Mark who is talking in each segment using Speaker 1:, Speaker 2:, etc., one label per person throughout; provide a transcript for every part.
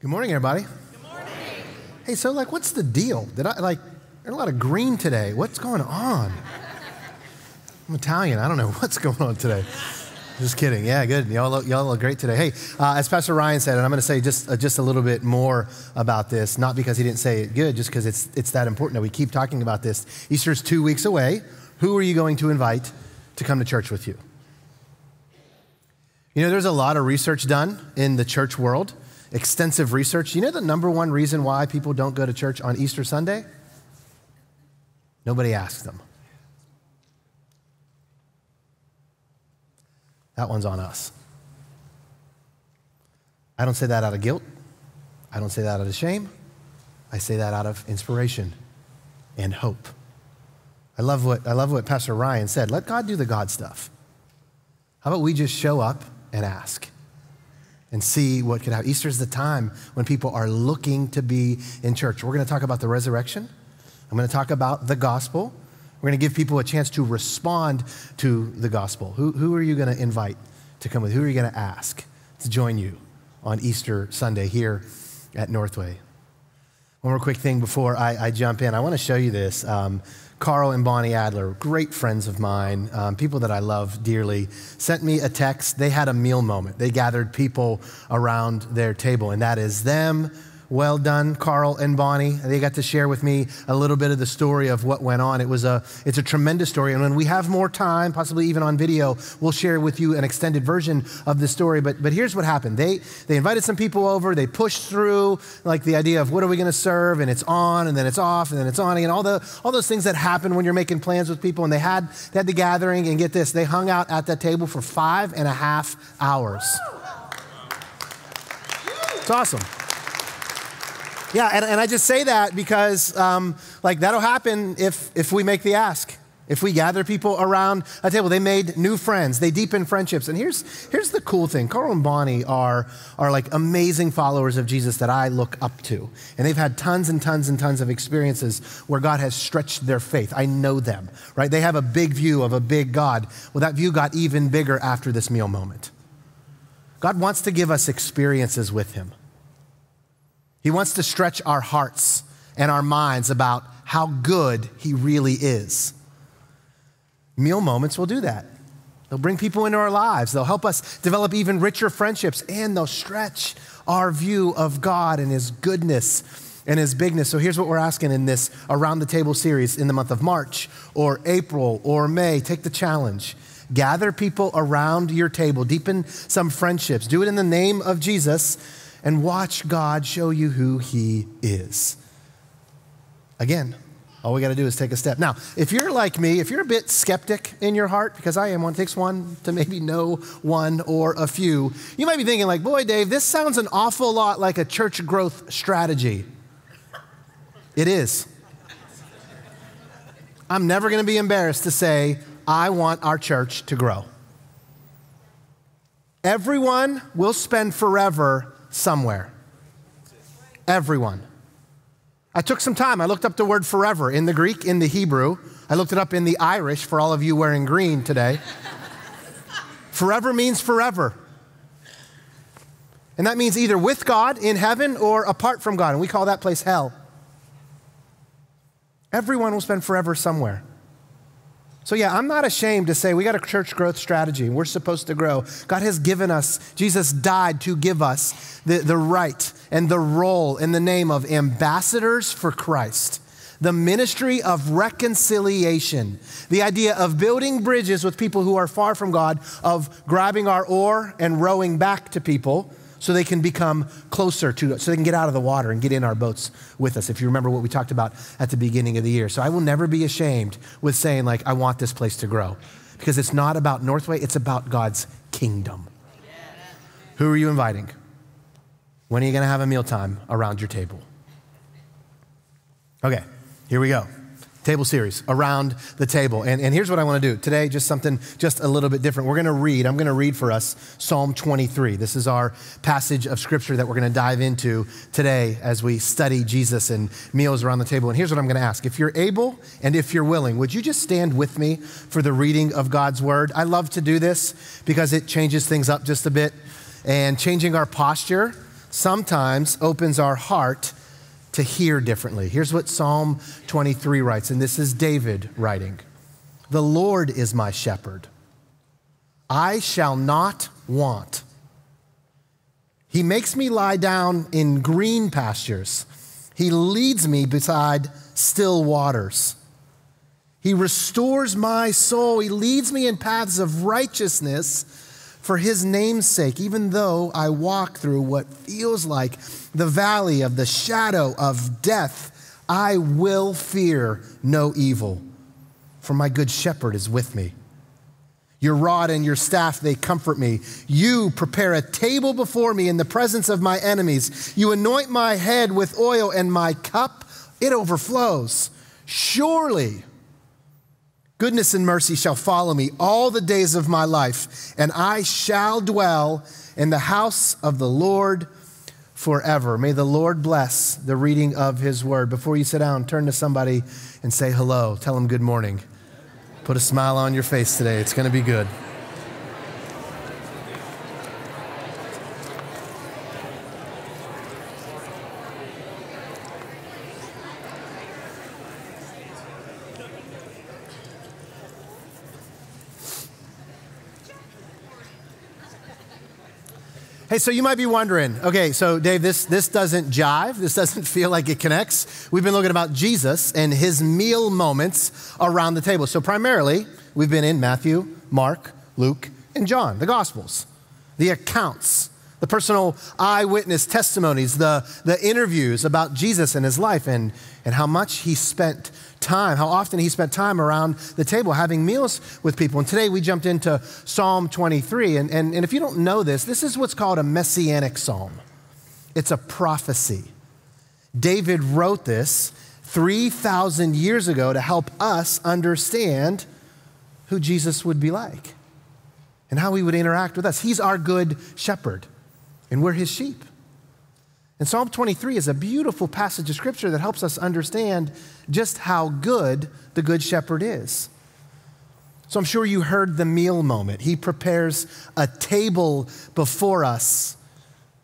Speaker 1: Good morning, everybody. Good morning. Hey, so like, what's the deal? Did I like? There's a lot of green today. What's going on? I'm Italian. I don't know what's going on today. Just kidding. Yeah, good. Y'all look, y'all look great today. Hey, uh, as Pastor Ryan said, and I'm going to say just uh, just a little bit more about this, not because he didn't say it good, just because it's it's that important that we keep talking about this. Easter's two weeks away. Who are you going to invite to come to church with you? You know, there's a lot of research done in the church world extensive research. You know the number one reason why people don't go to church on Easter Sunday? Nobody asked them. That one's on us. I don't say that out of guilt. I don't say that out of shame. I say that out of inspiration and hope. I love what, I love what Pastor Ryan said. Let God do the God stuff. How about we just show up and ask? And see what could happen. Easter is the time when people are looking to be in church. We're going to talk about the resurrection. I'm going to talk about the gospel. We're going to give people a chance to respond to the gospel. Who, who are you going to invite to come with? Who are you going to ask to join you on Easter Sunday here at North Way? One more quick thing before I, I jump in. I want to show you this. Um, Carl and Bonnie Adler, great friends of mine, um, people that I love dearly, sent me a text. They had a meal moment. They gathered people around their table, and that is them well done, Carl and Bonnie. They got to share with me a little bit of the story of what went on. It was a, it's a tremendous story. And when we have more time, possibly even on video, we'll share with you an extended version of the story. But, but here's what happened. They, they invited some people over. They pushed through like the idea of what are we going to serve? And it's on and then it's off and then it's on again. All, the, all those things that happen when you're making plans with people. And they had, they had the gathering and get this, they hung out at that table for five and a half hours. It's awesome. Yeah, and, and I just say that because, um, like, that'll happen if, if we make the ask. If we gather people around a table, they made new friends, they deepen friendships. And here's, here's the cool thing Carl and Bonnie are, are like amazing followers of Jesus that I look up to. And they've had tons and tons and tons of experiences where God has stretched their faith. I know them, right? They have a big view of a big God. Well, that view got even bigger after this meal moment. God wants to give us experiences with Him. He wants to stretch our hearts and our minds about how good He really is. Meal moments will do that. They'll bring people into our lives. They'll help us develop even richer friendships, and they'll stretch our view of God and His goodness and His bigness. So here's what we're asking in this Around the Table series in the month of March or April or May. Take the challenge. Gather people around your table, deepen some friendships. Do it in the name of Jesus and watch God show you who He is. Again, all we got to do is take a step. Now, if you're like me, if you're a bit skeptic in your heart, because I am, one takes one to maybe know one or a few, you might be thinking, like, boy, Dave, this sounds an awful lot like a church growth strategy. It is. I'm never going to be embarrassed to say, I want our church to grow. Everyone will spend forever somewhere. Everyone. I took some time. I looked up the word forever in the Greek, in the Hebrew. I looked it up in the Irish for all of you wearing green today. forever means forever. And that means either with God in heaven or apart from God. And we call that place hell. Everyone will spend forever somewhere. So, yeah, I'm not ashamed to say we got a church growth strategy. We're supposed to grow. God has given us, Jesus died to give us the, the right and the role in the name of ambassadors for Christ, the ministry of reconciliation, the idea of building bridges with people who are far from God, of grabbing our oar and rowing back to people so they can become closer to us, so they can get out of the water and get in our boats with us, if you remember what we talked about at the beginning of the year. So I will never be ashamed with saying, like, I want this place to grow. Because it's not about North Way, it's about God's kingdom. Who are you inviting? When are you going to have a mealtime around your table? Okay, here we go table series around the table. And, and here's what i want to do. Today just something just a little bit different. We're going to read i'm going to read for us psalm 23 this is our passage of scripture that we're going to dive into today as we study jesus and meals around the table. And here's what i'm going to ask. If you're able and if you're willing would you just stand with me for the reading of god's word? I love to do this because it changes things up just a bit. And changing our posture sometimes opens our heart to hear differently. Here's what Psalm 23 writes, and this is David writing The Lord is my shepherd. I shall not want. He makes me lie down in green pastures. He leads me beside still waters. He restores my soul. He leads me in paths of righteousness for his name's sake, even though I walk through what feels like the valley of the shadow of death, I will fear no evil, for my good shepherd is with me. Your rod and your staff, they comfort me. You prepare a table before me in the presence of my enemies. You anoint my head with oil, and my cup, it overflows. Surely, goodness and mercy shall follow me all the days of my life, and I shall dwell in the house of the Lord forever. May the Lord bless the reading of his word. Before you sit down, turn to somebody and say hello. Tell them good morning. Put a smile on your face today. It's going to be good. Hey, so you might be wondering, okay, so Dave, this, this doesn't jive. This doesn't feel like it connects. We've been looking about Jesus and his meal moments around the table. So primarily, we've been in Matthew, Mark, Luke, and John, the Gospels, the accounts, the personal eyewitness testimonies, the, the interviews about Jesus and his life and, and how much he spent time, how often he spent time around the table having meals with people. And today we jumped into Psalm 23. And, and, and if you don't know this, this is what's called a messianic psalm, it's a prophecy. David wrote this 3,000 years ago to help us understand who Jesus would be like and how he would interact with us. He's our good shepherd, and we're his sheep. And Psalm 23 is a beautiful passage of scripture that helps us understand just how good the Good Shepherd is. So I'm sure you heard the meal moment. He prepares a table before us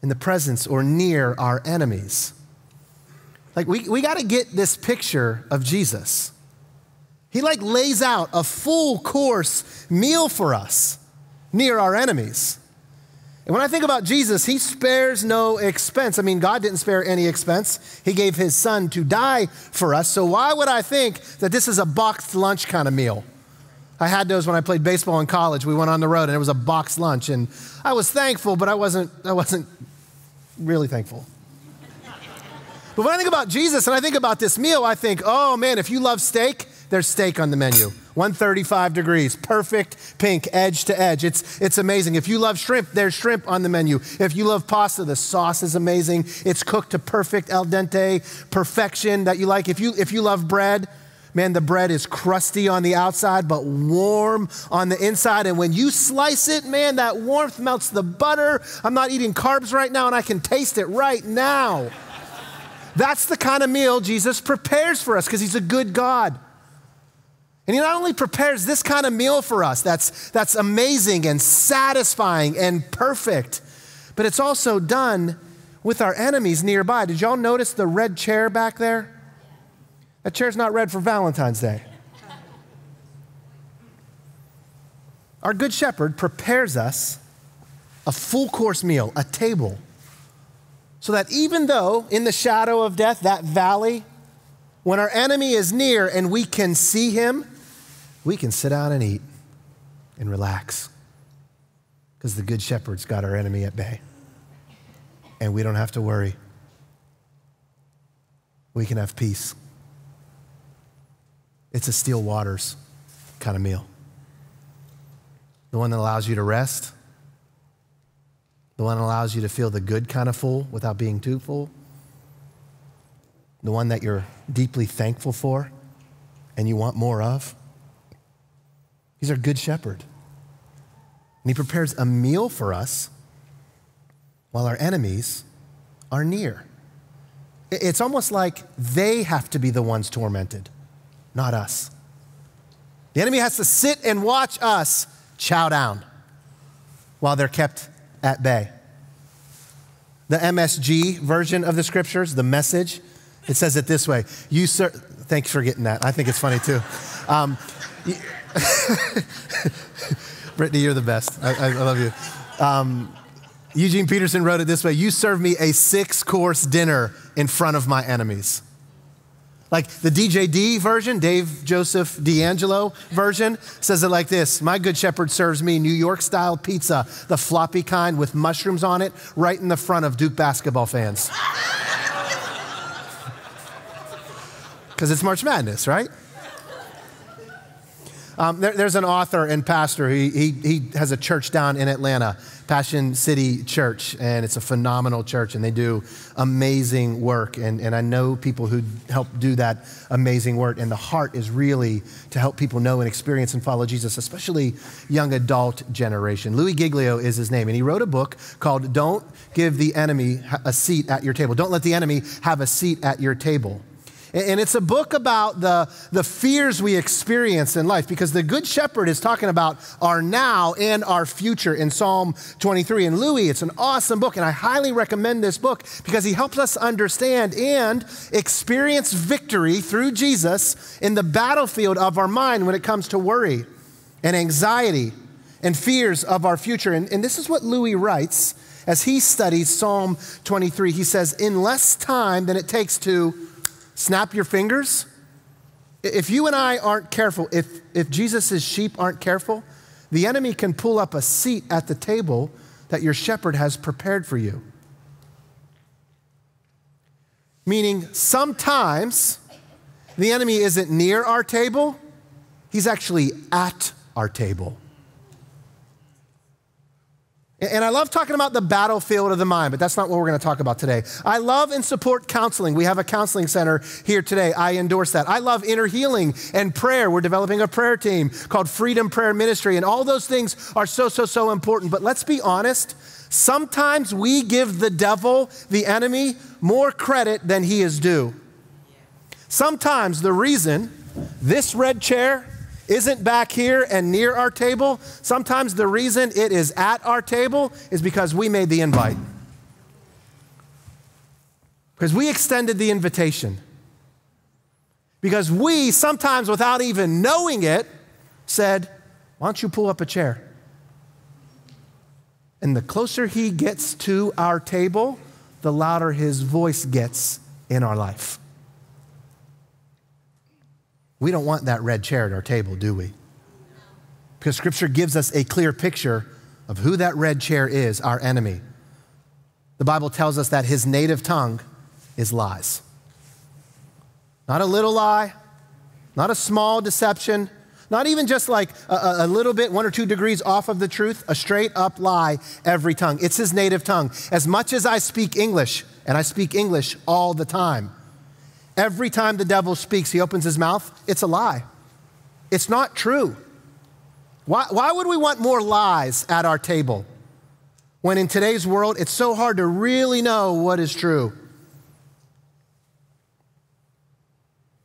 Speaker 1: in the presence or near our enemies. Like, we, we got to get this picture of Jesus. He like lays out a full course meal for us near our enemies. And when I think about Jesus, he spares no expense. I mean, God didn't spare any expense. He gave his son to die for us. So why would I think that this is a boxed lunch kind of meal? I had those when I played baseball in college. We went on the road and it was a boxed lunch and I was thankful, but I wasn't I wasn't really thankful. But when I think about Jesus and I think about this meal, I think, "Oh man, if you love steak, there's steak on the menu. 135 degrees, perfect pink, edge to edge. It's, it's amazing. If you love shrimp, there's shrimp on the menu. If you love pasta, the sauce is amazing. It's cooked to perfect al dente perfection that you like. If you, if you love bread, man, the bread is crusty on the outside, but warm on the inside. And when you slice it, man, that warmth melts the butter. I'm not eating carbs right now, and I can taste it right now. That's the kind of meal Jesus prepares for us because he's a good God. And he not only prepares this kind of meal for us that's, that's amazing and satisfying and perfect, but it's also done with our enemies nearby. Did y'all notice the red chair back there? That chair's not red for Valentine's Day. Our Good Shepherd prepares us a full course meal, a table, so that even though in the shadow of death, that valley, when our enemy is near and we can see him, we can sit down and eat and relax because the Good Shepherd's got our enemy at bay. And we don't have to worry. We can have peace. It's a still waters kind of meal. The one that allows you to rest, the one that allows you to feel the good kind of full without being too full, the one that you're deeply thankful for and you want more of. He's our good shepherd. And he prepares a meal for us while our enemies are near. It's almost like they have to be the ones tormented, not us. The enemy has to sit and watch us chow down while they're kept at bay. The MSG version of the scriptures, the message, it says it this way You, sir, thanks for getting that. I think it's funny too. Um, Brittany, you're the best. I, I love you. Um, Eugene Peterson wrote it this way You serve me a six course dinner in front of my enemies. Like the DJD version, Dave Joseph D'Angelo version, says it like this My good shepherd serves me New York style pizza, the floppy kind with mushrooms on it, right in the front of Duke basketball fans. Because it's March Madness, right? Um, there, there's an author and pastor. He, he, he has a church down in Atlanta, Passion City Church, and it's a phenomenal church, and they do amazing work. And, and I know people who help do that amazing work, and the heart is really to help people know and experience and follow Jesus, especially young adult generation. Louis Giglio is his name, and he wrote a book called Don't Give the Enemy a Seat at Your Table. Don't let the enemy have a seat at your table. And it's a book about the, the fears we experience in life because the Good Shepherd is talking about our now and our future in Psalm 23. And Louis, it's an awesome book, and I highly recommend this book because he helps us understand and experience victory through Jesus in the battlefield of our mind when it comes to worry and anxiety and fears of our future. And, and this is what Louis writes as he studies Psalm 23. He says, In less time than it takes to snap your fingers. If you and I aren't careful, if, if Jesus' sheep aren't careful, the enemy can pull up a seat at the table that your shepherd has prepared for you. Meaning, sometimes the enemy isn't near our table, he's actually at our table. And I love talking about the battlefield of the mind, but that's not what we're going to talk about today. I love and support counseling. We have a counseling center here today. I endorse that. I love inner healing and prayer. We're developing a prayer team called Freedom Prayer Ministry, and all those things are so, so, so important. But let's be honest. Sometimes we give the devil, the enemy, more credit than he is due. Sometimes the reason this red chair isn't back here and near our table, sometimes the reason it is at our table is because we made the invite. Because we extended the invitation. Because we, sometimes without even knowing it, said, Why don't you pull up a chair? And the closer he gets to our table, the louder his voice gets in our life. We don't want that red chair at our table, do we? Because Scripture gives us a clear picture of who that red chair is, our enemy. The Bible tells us that his native tongue is lies. Not a little lie, not a small deception, not even just like a, a, little bit, one or two degrees off of the truth, a straight up lie every tongue. It's his native tongue. As much as I speak English, and I speak English all the time, Every time the devil speaks, he opens his mouth, it's a lie. It's not true. Why, why would we want more lies at our table when in today's world it's so hard to really know what is true?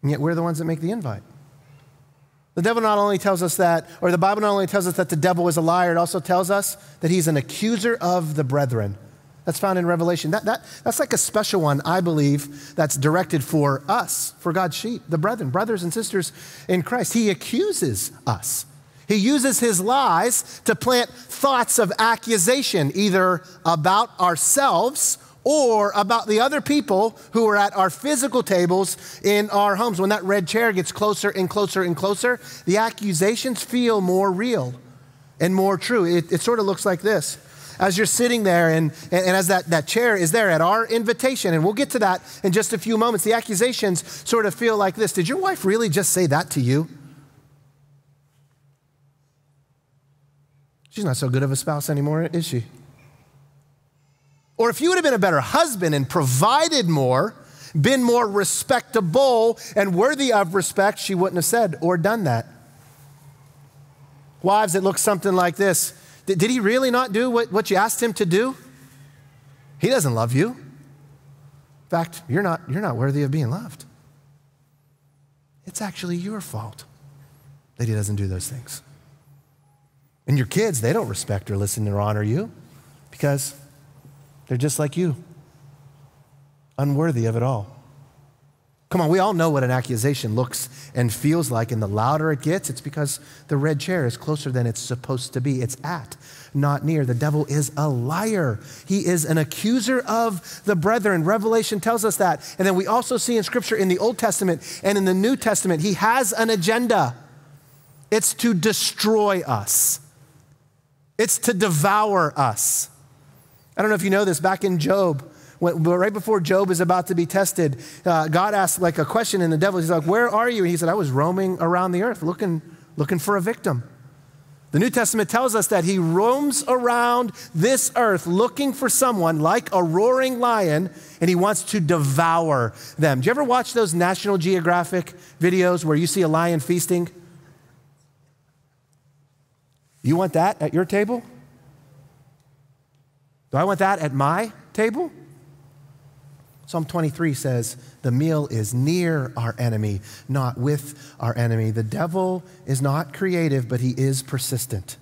Speaker 1: And yet we're the ones that make the invite. The devil not only tells us that, or the Bible not only tells us that the devil is a liar, it also tells us that he's an accuser of the brethren. That's found in Revelation. That, that, that's like a special one, I believe, that's directed for us, for God's sheep, the brethren, brothers and sisters in Christ. He accuses us. He uses his lies to plant thoughts of accusation, either about ourselves or about the other people who are at our physical tables in our homes. When that red chair gets closer and closer and closer, the accusations feel more real and more true. It, it sort of looks like this as you're sitting there and, and, as that, that chair is there at our invitation, and we'll get to that in just a few moments, the accusations sort of feel like this Did your wife really just say that to you? She's not so good of a spouse anymore, is she? Or if you would have been a better husband and provided more, been more respectable and worthy of respect, she wouldn't have said or done that. Wives, it looks something like this did he really not do what, what you asked him to do? He doesn't love you. In fact, you're not, you're not worthy of being loved. It's actually your fault that he doesn't do those things. And your kids, they don't respect or listen or honor you because they're just like you. unworthy of it all. Come on, we all know what an accusation looks and feels like, and the louder it gets, it's because the red chair is closer than it's supposed to be. It's at, not near. The devil is a liar. He is an accuser of the brethren. Revelation tells us that. And then we also see in Scripture in the Old Testament and in the New Testament, he has an agenda. It's to destroy us, it's to devour us. I don't know if you know this, back in Job, when, right before Job is about to be tested, uh, God asked like a question, and the devil, he's like, Where are you? And he said, I was roaming around the earth looking, looking for a victim. The New Testament tells us that he roams around this earth looking for someone like a roaring lion and he wants to devour them. Do you ever watch those National Geographic videos where you see a lion feasting? You want that at your table? Do I want that at my table? Psalm 23 says, The meal is near our enemy, not with our enemy. The devil is not creative, but he is persistent.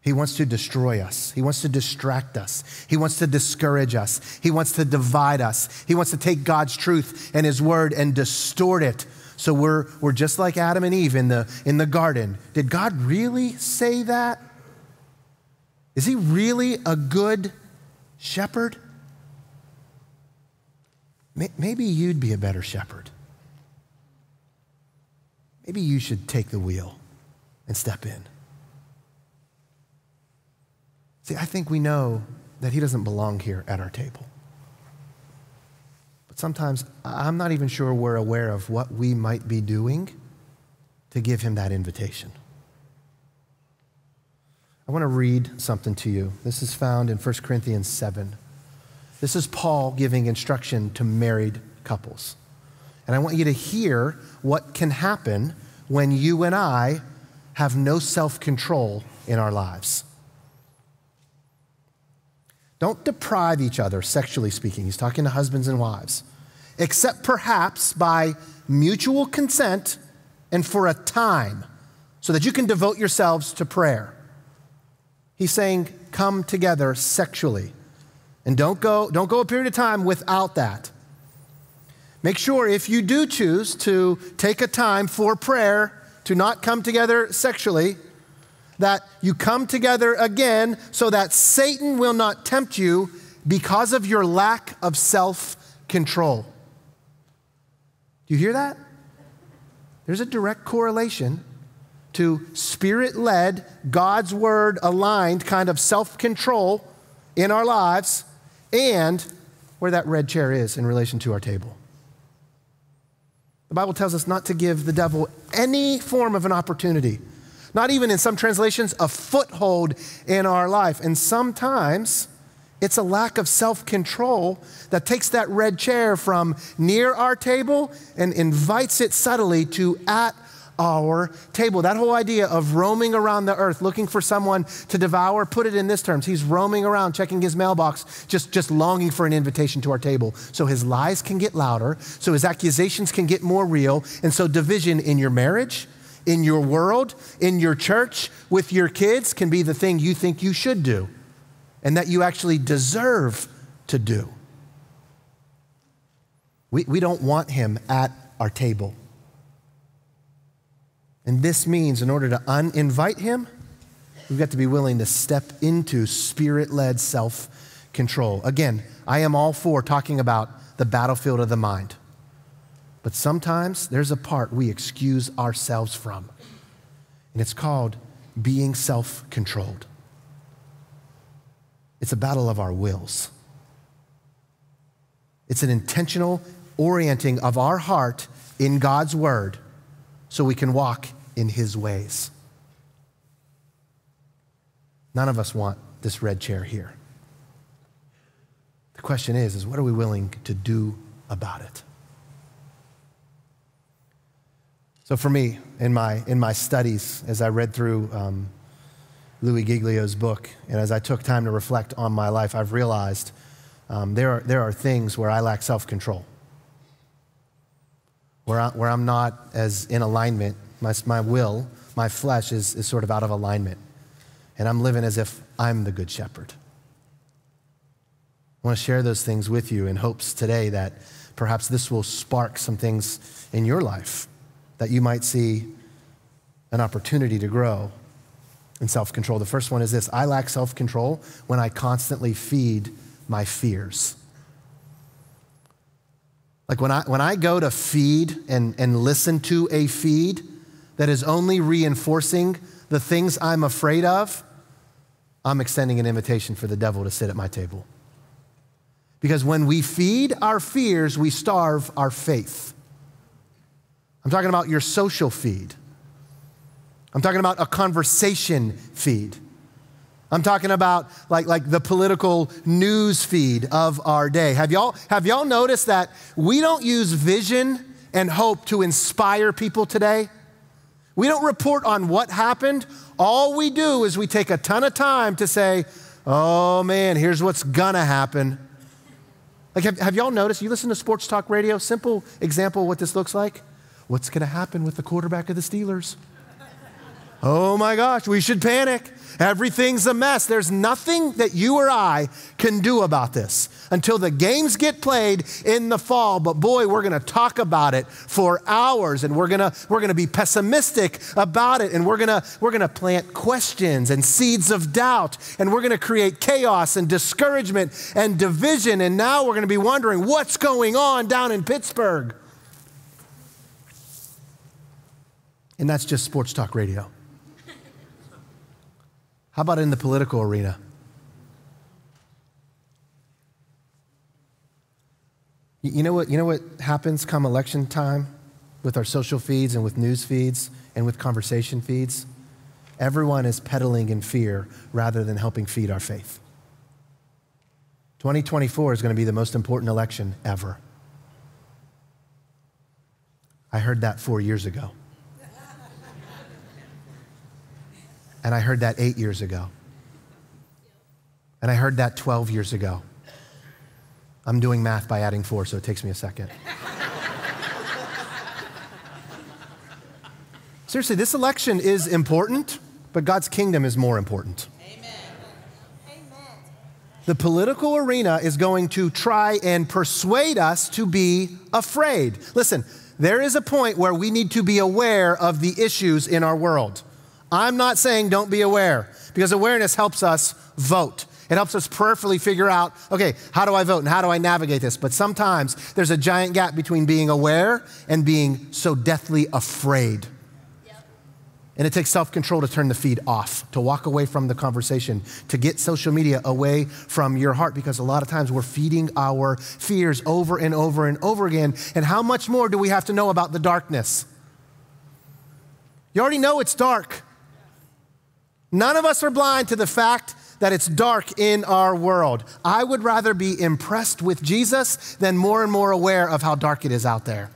Speaker 1: He wants to destroy us. He wants to distract us. He wants to discourage us. He wants to divide us. He wants to take God's truth and his word and distort it. So we're, we're just like Adam and Eve in the, in the garden. Did God really say that? Is he really a good shepherd? Maybe you'd be a better shepherd. Maybe you should take the wheel and step in. See, I think we know that he doesn't belong here at our table. But sometimes I'm not even sure we're aware of what we might be doing to give him that invitation. I want to read something to you. This is found in 1 Corinthians 7. This is Paul giving instruction to married couples. And I want you to hear what can happen when you and I have no self control in our lives. Don't deprive each other, sexually speaking. He's talking to husbands and wives, except perhaps by mutual consent and for a time so that you can devote yourselves to prayer. He's saying, come together sexually. And don't go, don't go a period of time without that. Make sure if you do choose to take a time for prayer, to not come together sexually, that you come together again so that Satan will not tempt you because of your lack of self control. Do you hear that? There's a direct correlation to spirit led, God's word aligned kind of self control in our lives and where that red chair is in relation to our table. The Bible tells us not to give the devil any form of an opportunity, not even in some translations, a foothold in our life. And sometimes it's a lack of self control that takes that red chair from near our table and invites it subtly to at our table. That whole idea of roaming around the earth looking for someone to devour, put it in this terms. He's roaming around, checking his mailbox, just, just longing for an invitation to our table. So his lies can get louder, so his accusations can get more real, and so division in your marriage, in your world, in your church, with your kids can be the thing you think you should do and that you actually deserve to do. We, we don't want him at our table. And this means, in order to uninvite him, we've got to be willing to step into spirit led self control. Again, I am all for talking about the battlefield of the mind. But sometimes there's a part we excuse ourselves from, and it's called being self controlled. It's a battle of our wills. It's an intentional orienting of our heart in God's word so we can walk in his ways. None of us want this red chair here. The question is, is what are we willing to do about it? So for me, in my, in my studies, as I read through um, Louis Giglio's book, and as I took time to reflect on my life, I've realized um, there, are, there are things where I lack self-control, where, I, where I'm not as in alignment my, my will, my flesh is, is sort of out of alignment. And I'm living as if I'm the good shepherd. I want to share those things with you in hopes today that perhaps this will spark some things in your life that you might see an opportunity to grow in self control. The first one is this I lack self control when I constantly feed my fears. Like when I, when I go to feed and, and listen to a feed that is only reinforcing the things I'm afraid of, I'm extending an invitation for the devil to sit at my table. Because when we feed our fears, we starve our faith. I'm talking about your social feed. I'm talking about a conversation feed. I'm talking about like, like the political news feed of our day. Have y'all, have y'all noticed that we don't use vision and hope to inspire people today? We don't report on what happened. All we do is we take a ton of time to say, oh man, here's what's gonna happen. Like, have, have y'all noticed? You listen to sports talk radio, simple example what this looks like. What's gonna happen with the quarterback of the Steelers? Oh my gosh, we should panic. Everything's a mess. There's nothing that you or I can do about this until the games get played in the fall. But boy, we're going to talk about it for hours and we're going to we're going to be pessimistic about it and we're going to we're going to plant questions and seeds of doubt and we're going to create chaos and discouragement and division and now we're going to be wondering what's going on down in Pittsburgh. And that's just sports talk radio. How about in the political arena? You know what, you know what happens come election time with our social feeds and with news feeds and with conversation feeds? Everyone is peddling in fear rather than helping feed our faith. 2024 is going to be the most important election ever. I heard that four years ago. And I heard that eight years ago. And I heard that 12 years ago. I'm doing math by adding four, so it takes me a second. Seriously, this election is important, but God's kingdom is more important. Amen. The political arena is going to try and persuade us to be afraid. Listen, there is a point where we need to be aware of the issues in our world. I'm not saying don't be aware because awareness helps us vote. It helps us prayerfully figure out, okay, how do I vote and how do I navigate this? But sometimes there's a giant gap between being aware and being so deathly afraid. And it takes self control to turn the feed off, to walk away from the conversation, to get social media away from your heart, because a lot of times we're feeding our fears over and over and over again. And how much more do we have to know about the darkness? You already know it's dark. None of us are blind to the fact that it's dark in our world. I would rather be impressed with Jesus than more and more aware of how dark it is out there.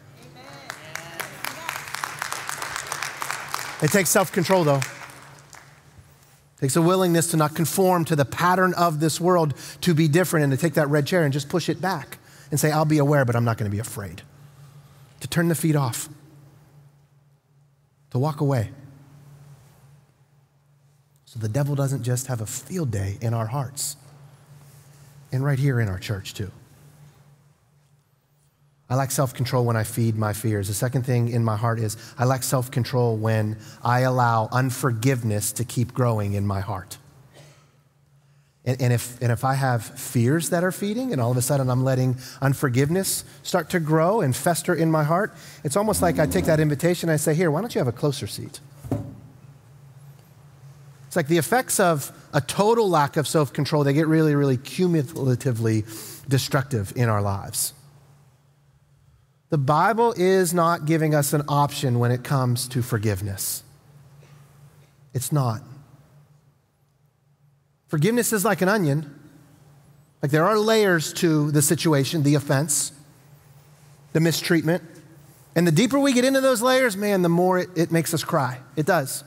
Speaker 1: It takes self control, though. It takes a willingness to not conform to the pattern of this world, to be different, and to take that red chair and just push it back and say, I'll be aware, but I'm not going to be afraid. To turn the feet off, to walk away. So the devil doesn't just have a field day in our hearts, and right here in our church, too. I lack self control when I feed my fears. The second thing in my heart is I lack self control when I allow unforgiveness to keep growing in my heart. And, and, if, and if I have fears that are feeding, and all of a sudden I'm letting unforgiveness start to grow and fester in my heart, it's almost like I take that invitation and I say, Here, why don't you have a closer seat? It's like the effects of a total lack of self control, they get really, really cumulatively destructive in our lives. The Bible is not giving us an option when it comes to forgiveness. It's not. Forgiveness is like an onion. Like there are layers to the situation, the offense, the mistreatment. And the deeper we get into those layers, man, the more it, it makes us cry. It does.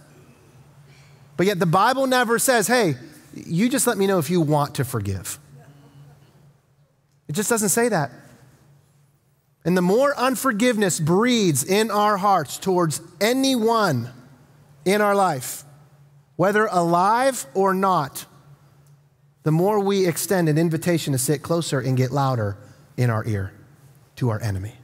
Speaker 1: But yet the Bible never says, hey, you just let me know if you want to forgive. It just doesn't say that. And the more unforgiveness breeds in our hearts towards anyone in our life, whether alive or not, the more we extend an invitation to sit closer and get louder in our ear to our enemy.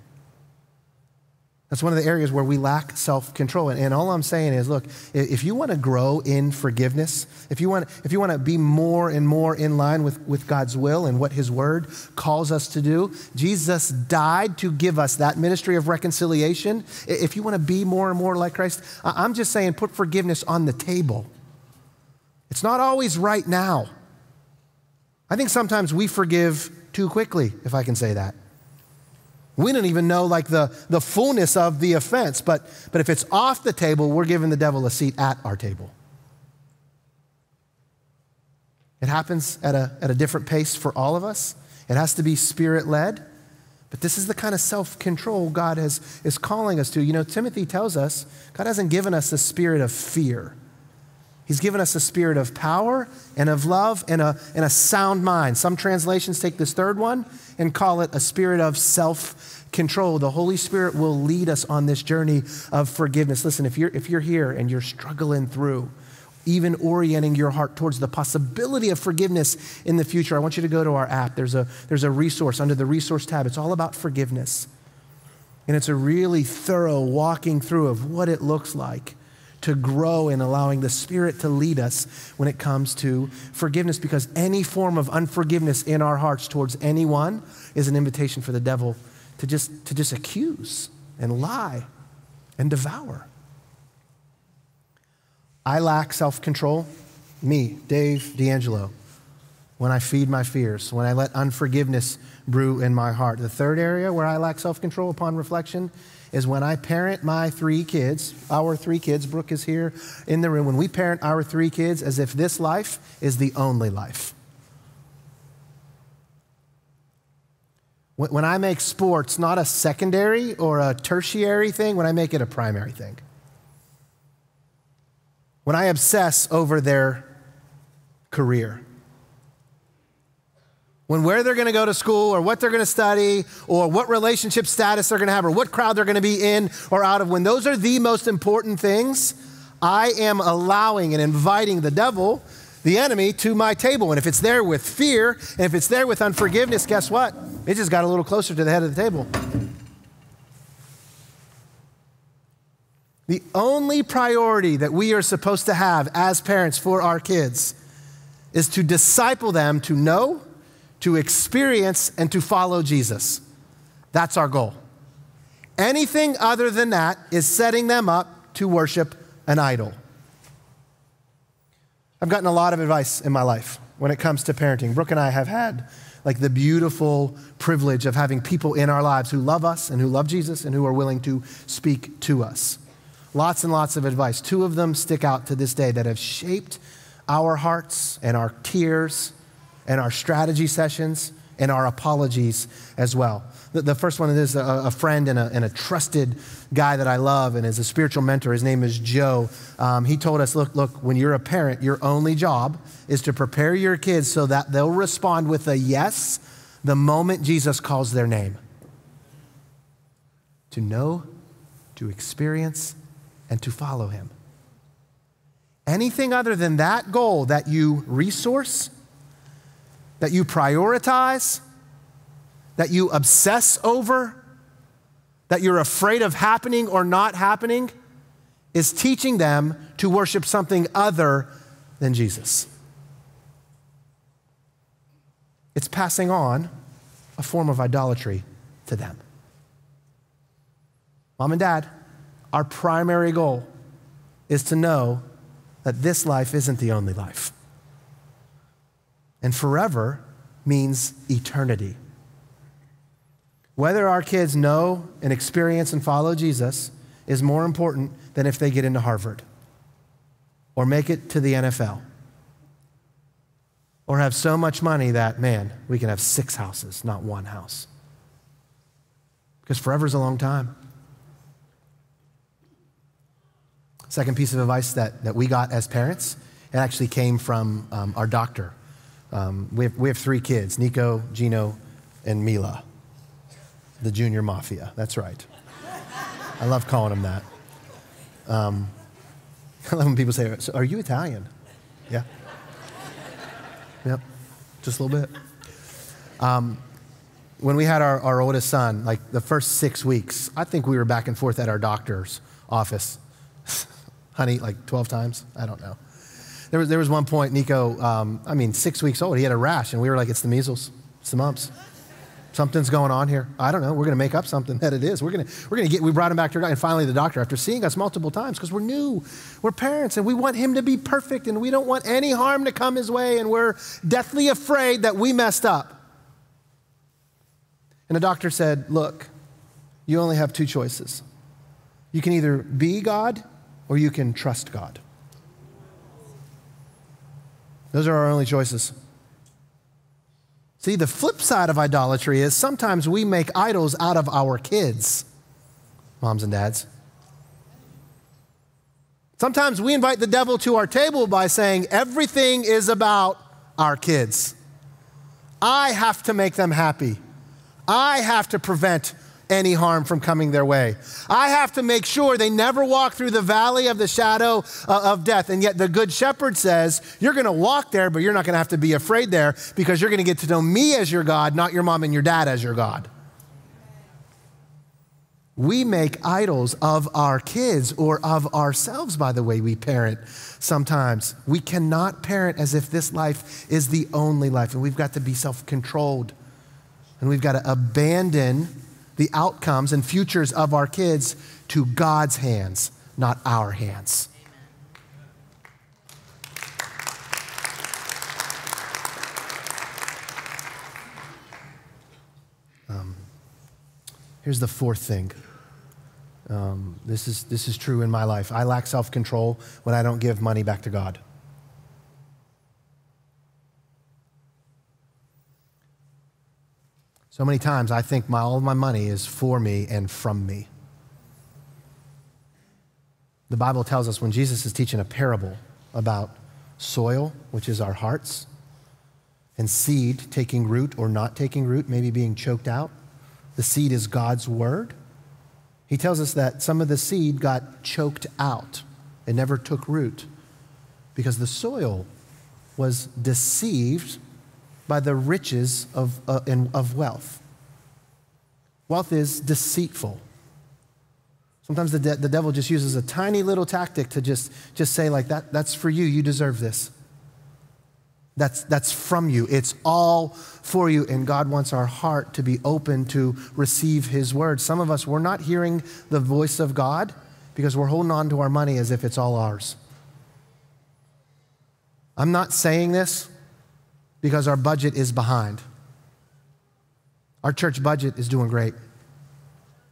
Speaker 1: That's one of the areas where we lack self control. And, and, all I'm saying is look, if you want to grow in forgiveness, if you want, if you want to be more and more in line with, with God's will and what His Word calls us to do, Jesus died to give us that ministry of reconciliation. If you want to be more and more like Christ, I'm just saying put forgiveness on the table. It's not always right now. I think sometimes we forgive too quickly, if I can say that. We don't even know like the, the fullness of the offense, but, but if it's off the table, we're giving the devil a seat at our table. It happens at a, at a different pace for all of us. It has to be spirit led. But this is the kind of self control God has, is calling us to. You know, Timothy tells us God hasn't given us a spirit of fear, He's given us a spirit of power and of love and a, and a sound mind. Some translations take this third one and call it a spirit of self control. The Holy Spirit will lead us on this journey of forgiveness. Listen, if you're, if you're here and you're struggling through, even orienting your heart towards the possibility of forgiveness in the future, I want you to go to our app. There's a, there's a resource under the resource tab. It's all about forgiveness. And it's a really thorough walking through of what it looks like to grow in allowing the Spirit to lead us when it comes to forgiveness, because any form of unforgiveness in our hearts towards anyone is an invitation for the devil to just, to just accuse and lie and devour. I lack self control, me, Dave D'Angelo, when I feed my fears, when I let unforgiveness brew in my heart. The third area where I lack self control upon reflection is when I parent my three kids, our three kids, Brooke is here in the room, when we parent our three kids as if this life is the only life. When I make sports not a secondary or a tertiary thing, when I make it a primary thing. When I obsess over their career when where they're going to go to school or what they're going to study or what relationship status they're going to have or what crowd they're going to be in or out of, when those are the most important things, I am allowing and inviting the devil, the enemy, to my table. And if it's there with fear and if it's there with unforgiveness, guess what? It just got a little closer to the head of the table. The only priority that we are supposed to have as parents for our kids is to disciple them to know to experience and to follow Jesus. That's our goal. Anything other than that is setting them up to worship an idol. I've gotten a lot of advice in my life when it comes to parenting. Brooke and I have had like the beautiful privilege of having people in our lives who love us and who love Jesus and who are willing to speak to us. Lots and lots of advice. Two of them stick out to this day that have shaped our hearts and our tears and our strategy sessions and our apologies as well. The, the first one is a, a friend and a, and a, trusted guy that I love and is a spiritual mentor. His name is Joe. Um, he told us look, look, when you're a parent, your only job is to prepare your kids so that they'll respond with a yes the moment Jesus calls their name. To know, to experience, and to follow him. Anything other than that goal that you resource, that you prioritize, that you obsess over, that you're afraid of happening or not happening, is teaching them to worship something other than Jesus. It's passing on a form of idolatry to them. Mom and dad, our primary goal is to know that this life isn't the only life. And forever means eternity. Whether our kids know and experience and follow Jesus is more important than if they get into Harvard or make it to the NFL or have so much money that, man, we can have six houses, not one house. Because forever is a long time. Second piece of advice that, that we got as parents, it actually came from um, our doctor um, we, have, we have three kids Nico, Gino, and Mila, the junior mafia. That's right. I love calling them that. Um, I love when people say, so Are you Italian? Yeah. Yep. just a little bit. Um, when we had our, our oldest son, like the first six weeks, I think we were back and forth at our doctor's office. Honey, like 12 times? I don't know. There was, there was one point, Nico, um, I mean, six weeks old, he had a rash, and we were like, it's the measles, it's the mumps. Something's going on here. I don't know. We're going to make up something that it is. We're going to, we're going to get, we brought him back to our doctor. And finally, the doctor, after seeing us multiple times, because we're new, we're parents, and we want him to be perfect, and we don't want any harm to come his way, and we're deathly afraid that we messed up. And the doctor said, Look, you only have two choices. You can either be God or you can trust God. Those are our only choices. See, the flip side of idolatry is sometimes we make idols out of our kids, moms and dads. Sometimes we invite the devil to our table by saying everything is about our kids. I have to make them happy. I have to prevent any harm from coming their way. I have to make sure they never walk through the valley of the shadow uh, of death. And yet, the Good Shepherd says, You're going to walk there, but you're not going to have to be afraid there because you're going to get to know me as your God, not your mom and your dad as your God. We make idols of our kids or of ourselves by the way we parent sometimes. We cannot parent as if this life is the only life, and we've got to be self controlled. And we've got to abandon the outcomes and futures of our kids to God's hands, not our hands. Um, here's the fourth thing. Um, this, is, this is true in my life. I lack self control when I don't give money back to God. So many times I think my, all of my money is for me and from me. The Bible tells us when Jesus is teaching a parable about soil, which is our hearts, and seed taking root or not taking root, maybe being choked out. The seed is God's word. He tells us that some of the seed got choked out. It never took root because the soil was deceived by the riches of, uh, in, of wealth. Wealth is deceitful. Sometimes the, de- the devil just uses a tiny little tactic to just, just say, like, that, that's for you, you deserve this. That's, that's from you. It's all for you. And God wants our heart to be open to receive His word. Some of us, we're not hearing the voice of God because we're holding on to our money as if it's all ours. I'm not saying this because our budget is behind. Our church budget is doing great.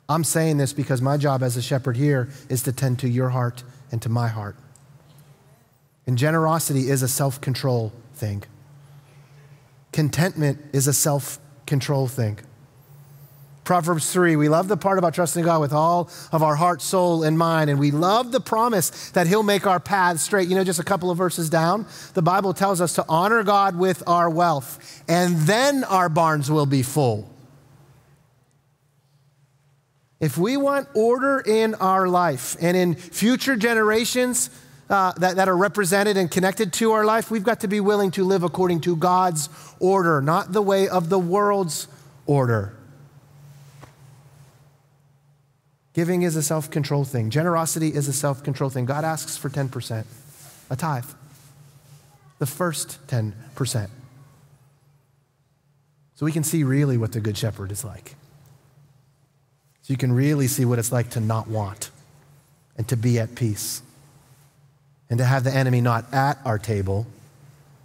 Speaker 1: I'm saying this because my job as a shepherd here is to tend to your heart and to my heart. And generosity is a self control thing, contentment is a self control thing. Proverbs 3, we love the part about trusting God with all of our heart, soul, and mind. And we love the promise that He'll make our paths straight. You know, just a couple of verses down, the Bible tells us to honor God with our wealth, and then our barns will be full. If we want order in our life and in future generations uh, that, that are represented and connected to our life, we've got to be willing to live according to God's order, not the way of the world's order. Giving is a self control thing, generosity is a self control thing. God asks for 10%, a tithe, the first 10%. So we can see really what the Good Shepherd is like. So you can really see what it's like to not want and to be at peace and to have the enemy not at our table,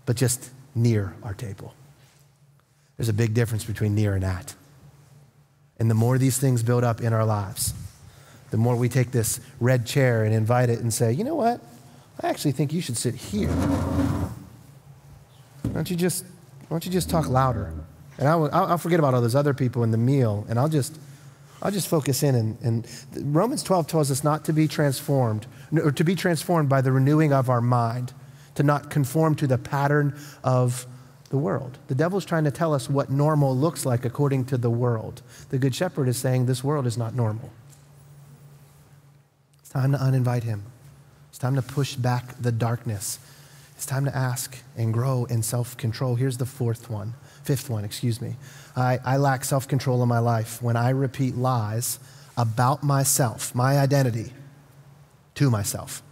Speaker 1: but just near our table. There's a big difference between near and at. And the more these things build up in our lives, the more we take this red chair and invite it and say, you know what? I actually think you should sit here. Why don't you just, why don't you just talk louder? And I'll, I'll forget about all those other people in the meal, and I'll just, I'll just focus in. And, and Romans 12 tells us not to be transformed, or to be transformed by the renewing of our mind, to not conform to the pattern of the world. The devil's trying to tell us what normal looks like according to the world. The Good Shepherd is saying this world is not normal time to uninvite him. It's time to push back the darkness. It's time to ask and grow in self control. Here's the fourth one, fifth one, excuse me. I, I lack self control in my life when I repeat lies about myself, my identity, to myself.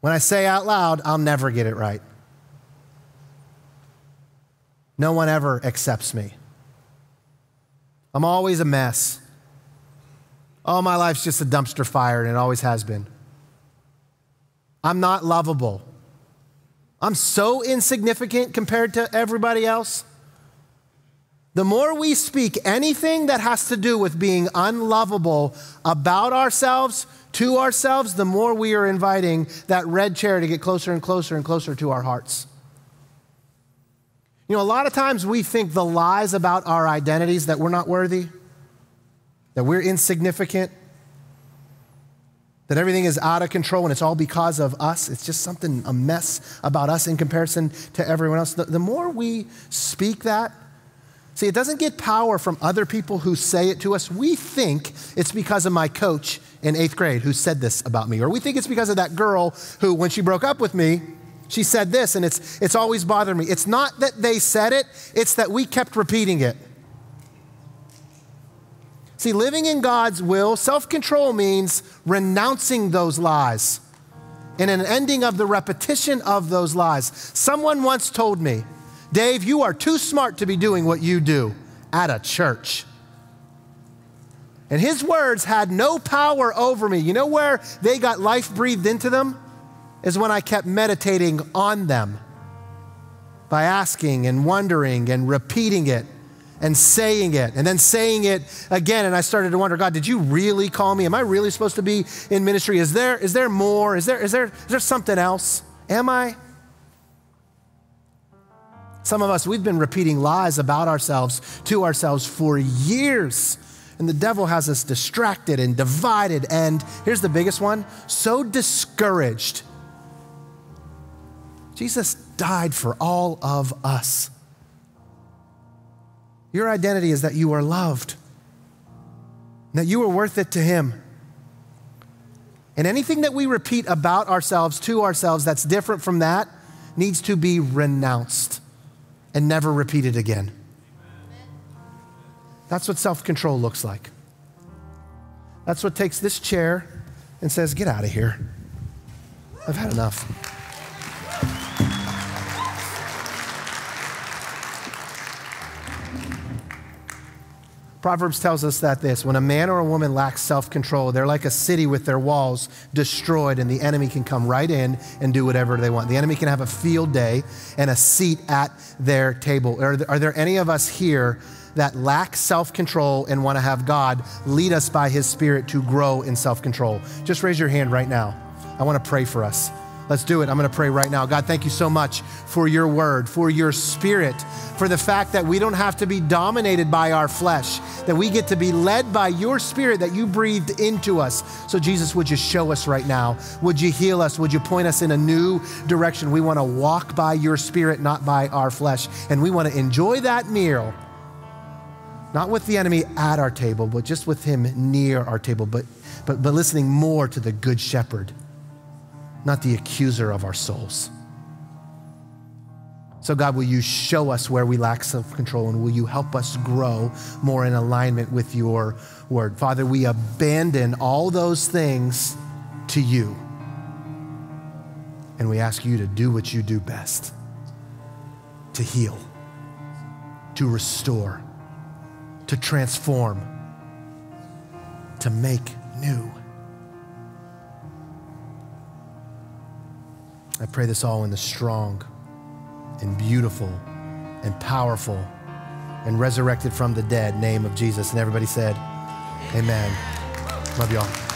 Speaker 1: When I say out loud, I'll never get it right. No one ever accepts me. I'm always a mess. Oh, my life's just a dumpster fire, and it always has been. I'm not lovable. I'm so insignificant compared to everybody else. The more we speak anything that has to do with being unlovable about ourselves, to ourselves, the more we are inviting that red chair to get closer and closer and closer to our hearts. You know, a lot of times we think the lies about our identities that we're not worthy, that we're insignificant, that everything is out of control and it's all because of us. It's just something, a mess about us in comparison to everyone else. The, the, more we speak that, see, it doesn't get power from other people who say it to us. We think it's because of my coach in eighth grade who said this about me, or we think it's because of that girl who, when she broke up with me, she said this, and it's, it's always bothered me. It's not that they said it, it's that we kept repeating it. See, living in God's will, self control means renouncing those lies and an ending of the repetition of those lies. Someone once told me, Dave, you are too smart to be doing what you do at a church. And his words had no power over me. You know where they got life breathed into them? Is when I kept meditating on them by asking and wondering and repeating it and saying it and then saying it again. And I started to wonder, God, did you really call me? Am I really supposed to be in ministry? Is there, is there more? Is there, is, there, is there something else? Am I? Some of us, we've been repeating lies about ourselves to ourselves for years. And the devil has us distracted and divided. And here's the biggest one so discouraged. Jesus died for all of us. Your identity is that you are loved, that you are worth it to Him. And anything that we repeat about ourselves to ourselves that's different from that needs to be renounced and never repeated again. That's what self control looks like. That's what takes this chair and says, Get out of here. I've had enough. Proverbs tells us that this when a man or a woman lacks self control, they're like a city with their walls destroyed, and the enemy can come right in and do whatever they want. The enemy can have a field day and a seat at their table. Are there, are there any of us here that lack self control and want to have God lead us by his spirit to grow in self control? Just raise your hand right now. I want to pray for us. Let's do it. I'm going to pray right now. God, thank you so much for your word, for your spirit, for the fact that we don't have to be dominated by our flesh, that we get to be led by your spirit that you breathed into us. So, Jesus, would you show us right now? Would you heal us? Would you point us in a new direction? We want to walk by your spirit, not by our flesh. And we want to enjoy that meal, not with the enemy at our table, but just with him near our table, but, but, but listening more to the good shepherd not the accuser of our souls. So, God, will you show us where we lack self control and will you help us grow more in alignment with your word? Father, we abandon all those things to you. And we ask you to do what you do best to heal, to restore, to transform, to make new. I pray this all in the strong and beautiful and powerful and resurrected from the dead name of Jesus. And everybody said, Amen. Amen. Love y'all.